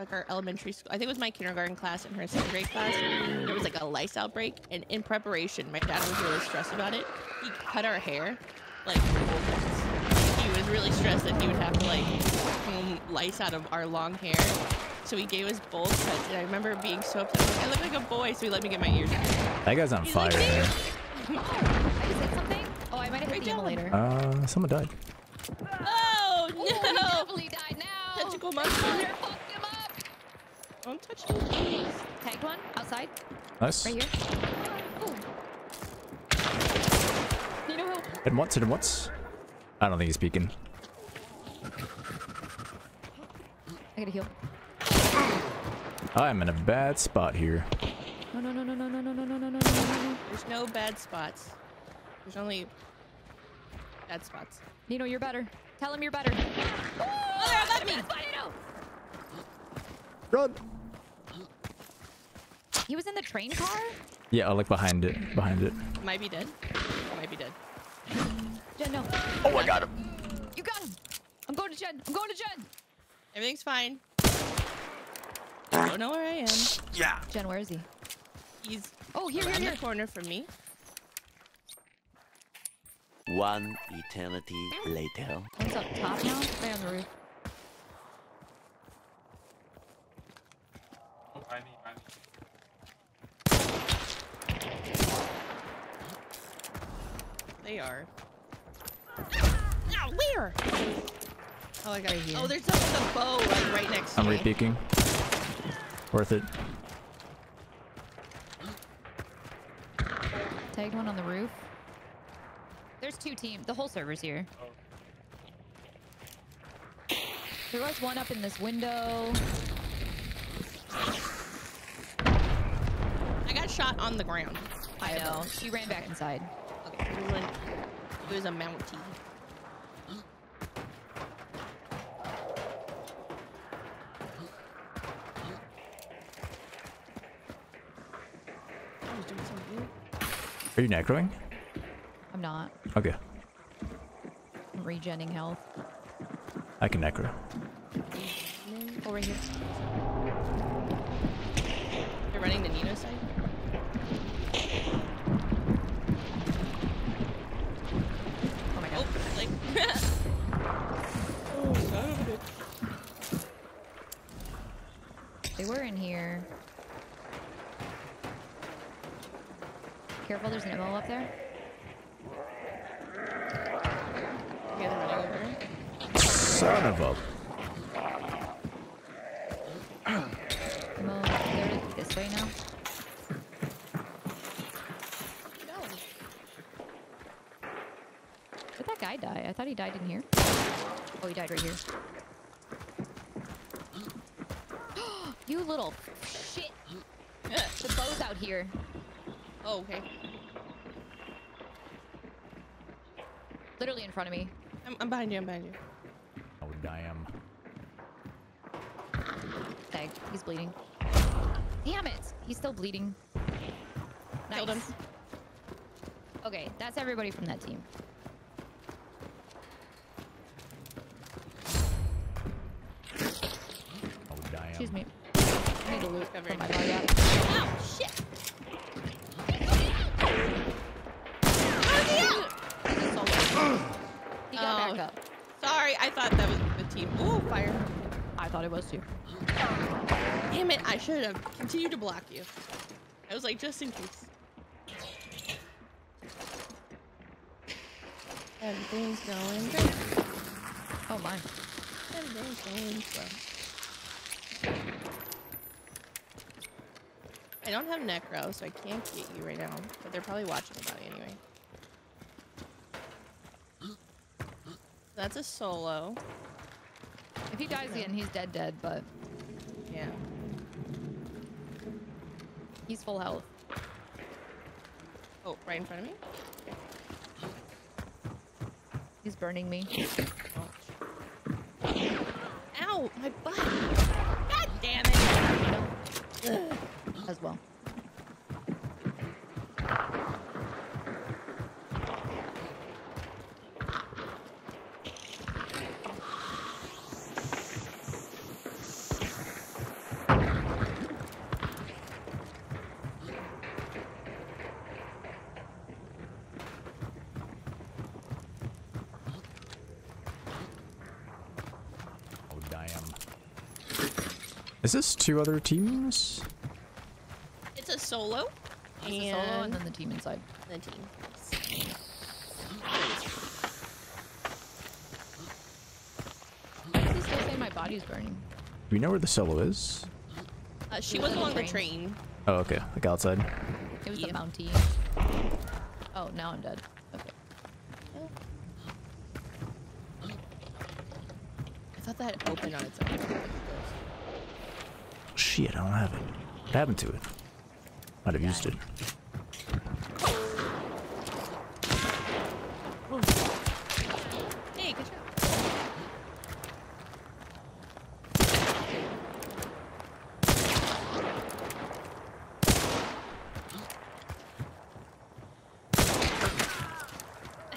like our elementary school. I think it was my kindergarten class and her second grade class. There was like a lice outbreak, and in preparation, my dad was really stressed about it. He cut our hair, like he was really stressed that he would have to like comb lice out of our long hair. So he gave us bold cuts, and I remember being so upset. Like, I look like a boy, so he let me get my ears. That guy's on He's fire. like, man. I just hit something. Oh, I might have hit Great the ammo later. Uh, someone died. Oh Oh, he no! definitely died now. Tentacle monster. Fucked him up. Don't touch me, please. Tagged one outside, Nice. right here. Oh. You know who? Hit him once, hit him once. I don't think he's peeking. I gotta heal. I'm in a bad spot here. No, no, no, no, no, no, no, no, no, no, no, no, no. There's no bad spots. There's only bad spots. Neenoh, you're better. Tell him you're better. Oh, there, got me. That's fine, Neenoh. Run! He was in the train car? Yeah, I like behind it. Behind it. Might be dead. Might be dead. Jen, no. Oh, I got him. You got him. I'm going to Jen. I'm going to Jen. Everything's fine. I Don't know where I am. Yeah. Jen, where is he? He's Oh, here, here, around here. the corner from me. One eternity later. One's up top now. Right on the roof. Oh, I need, I need. They are. Now where? Oh, I got it here. Oh, there's someone with a bow like right next to me. I'm me. re-peeking. Worth it. Tagged one on the roof. There's two teams. The whole server's here. There was one up in this window. I got shot on the ground. I know. She ran back inside. Okay, it was, when, it was a Mountie. I was doing something weird. Are you necroing? I'm not. Okay. I'm regenning health. I can necro. Oh, right here. You're running the Nino side? Oh my god. Oh, like. oh, son of a bitch. They were in here. Careful, there's an ammo up there. Okay, they're running over. Son of a. Ammo, they're this way now. No. Where'd that guy die? I thought he died in here. Oh, he died right here. you little shit. The bow's out here. Oh, okay. Literally in front of me. I'm, I'm behind you. I'm behind you. Oh, damn. Tag. He's bleeding. Damn it. He's still bleeding. Nice. Killed him. Okay, that's everybody from that team. Oh, damn. Excuse me. I need to loot Cover from my body out. Ow, shit. He got Oh. Back oh, up. Sorry, I thought that was the team. Ooh, fire. I thought it was too. Damn it, I should have continued to block you. I was like, just in case. Everything's going great. Oh my. Everything's going slow. I don't have necro, so I can't get you right now. But they're probably watching about it anyway. That's a solo. If he dies again, he's dead dead, but Yeah. he's full health. Oh, right in front of me? He's burning me. Ow, my butt. God damn it. As well. Is this two other teams? It's a solo. It's a solo and then the team inside. the team. Why does he still say my body's burning? Do we know where the solo is? Uh, she was was on along the the train. Oh, okay. Like outside. It was Yeah. the Mountie. Oh, now I'm dead. Okay. I thought that opened on its own. Shit, I don't have it. What happened to it? Might have used it. Hey, good job.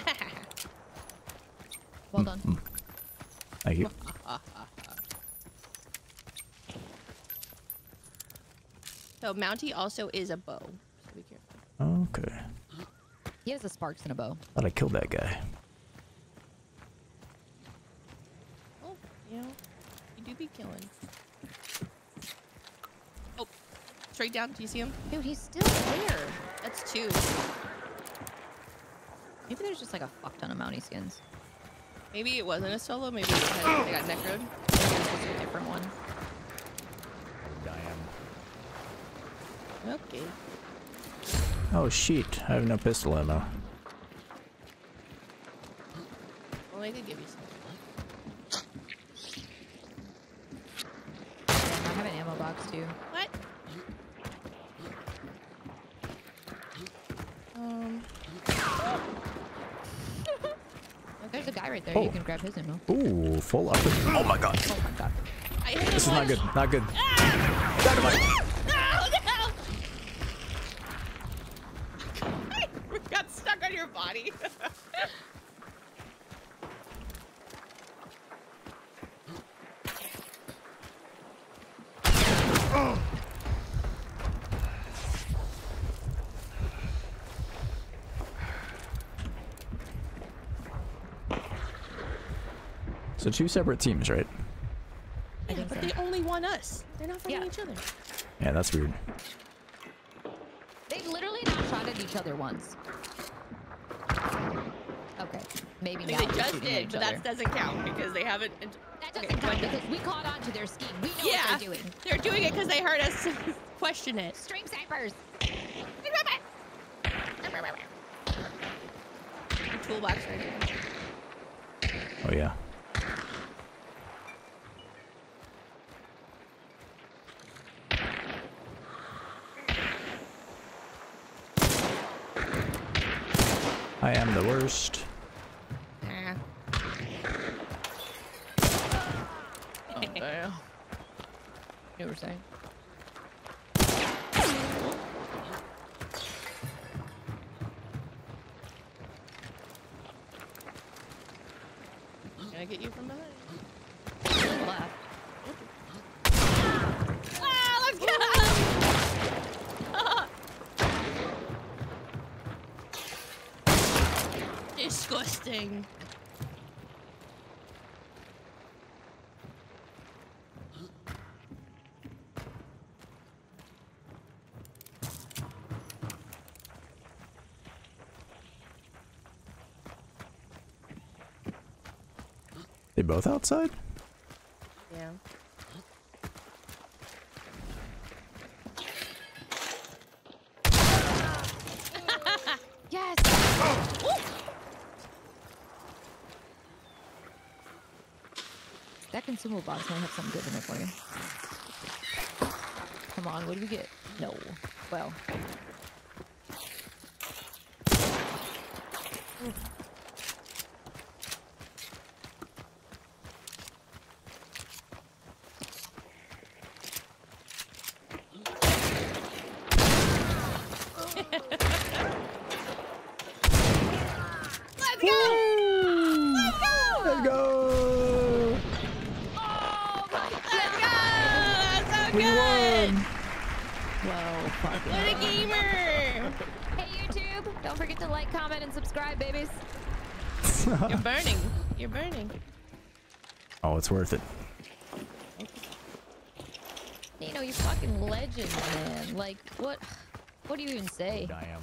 Well done. Thank you. So Mountie also is a bow. So be careful. Okay. He has a sparks and a bow. Thought I killed that guy. Oh, you know, you do be killing. Oh, straight down. Do you see him? Dude, he's still there. That's two. Maybe there's just like a fuck ton of Mountie skins. Maybe it wasn't a solo. Maybe it had, they got necroed. Maybe it's just a different one. Okay. Oh shit, I have no pistol ammo. Well, they did give you some. Yeah, I have an ammo box too. What? Um. There's a guy right there. Oh. You can grab his ammo. Ooh, full up. Oh my god. Oh my god. This is not good. Not good. Ah! Dynamite. No, no! I got stuck on your body. So two separate teams, right? Yeah, but so. they only want us. They're not fighting Yeah. each other. Yeah, that's weird. They've literally not shot at each other once. Okay, maybe I mean, now they just did, but that doesn't count because they haven't. int- That doesn't count because we caught on to their scheme. We know Yeah, what they're doing. they're doing it because they heard us question it. Stream snipers. Toolbox right here. Oh yeah. I am the worst. Ah. Oh, damn. You were saying? Can I get you from behind? Left. Ah, let's go! Disgusting. They both outside? Yeah. Yes. That consumable box might have something good in it for you. Come on, what do we get? No. Well. Let's go! Let's go! Let's go! Oh my Let's go! That's so good! Whoa, fuck What a gamer! Hey YouTube, don't forget to like, comment, and subscribe, babies. You're burning. You're burning. Oh, it's worth it. Dino, you're fucking legend, man. Like, what? What do you even say? I am.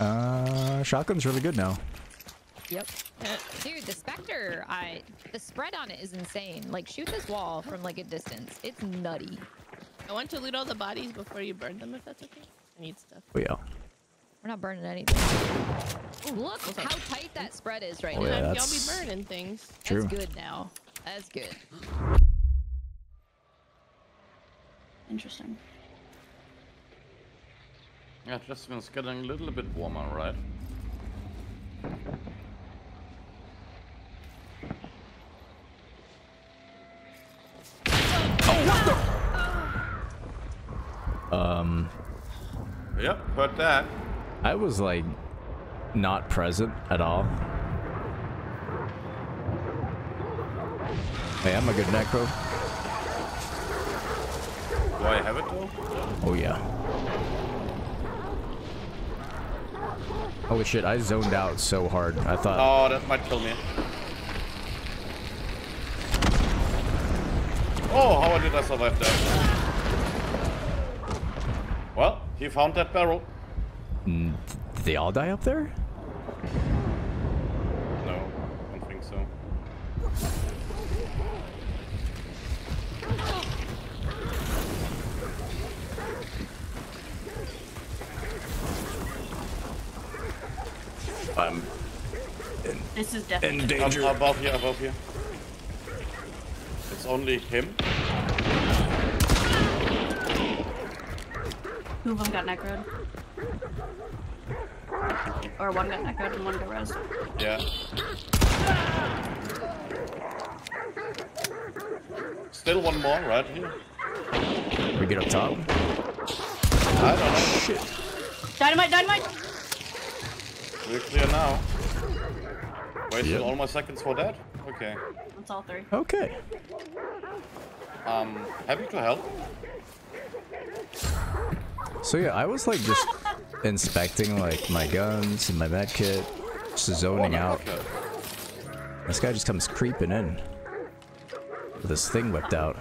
Uh, shotgun's really good now. Yep. Dude, the Specter, I the spread on it is insane. Like, shoot this wall from like a distance. It's nutty. I want to loot all the bodies before you burn them, if that's okay. I need stuff. Oh yeah. We're not burning anything. Ooh, look how tight that spread is right Oh, now. yeah, Y'all be burning things. True. That's good now. That's good. Interesting. Yeah, just when it's getting a little bit warmer, right? Um, Yep, heard that. I was like not present at all. Hey, I'm a good necro. Do I have it though? Oh yeah. Holy shit, I zoned out so hard. I thought Oh, that might kill me. Oh, how did I survive that? Well, he found that barrel. did they all die up there? No, I don't think so. I'm This is definitely. in Um, danger. above here, above here. It's only him. Two of them got necroed. Or one got necroed and one got res. Yeah. Still one more right here. We get up top. I don't know. Shit. Dynamite, dynamite! We're clear now. Wasted Yep. all my seconds for that? Okay. That's all three. Okay. Um, happy to help. So yeah, I was like just inspecting like my guns and my med kit, just zoning out. This guy just comes creeping in with his thing whipped out.